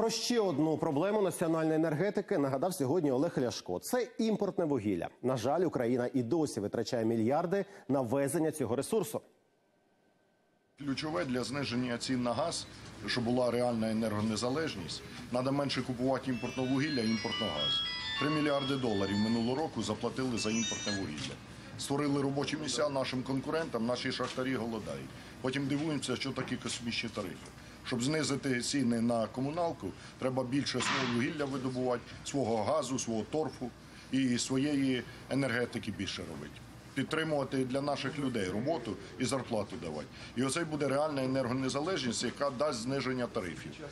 Про ще одну проблему національної енергетики нагадав сьогодні Олег Ляшко. Це імпортне вугілля. На жаль, Україна і досі витрачає мільярди на везення цього ресурсу. Ключове для зниження цін на газ, щоб була реальна енергонезалежність, треба менше купувати імпортного вугілля і імпортного газу. 3 мільярди доларів минулого року заплатили за імпортне вугілля. Створили робочі місця нашим конкурентам, наші шахтарі голодають. Потім дивуємося, що такі космічні тарифи. Щоб знизити ціни на комуналку, треба більше свого вугілля видобувати, свого газу, свого торфу і своєї енергетики більше робити підтримувати для наших людей роботу і зарплату давати. І оце буде реальна енергонезалежність, яка дасть зниження тарифів.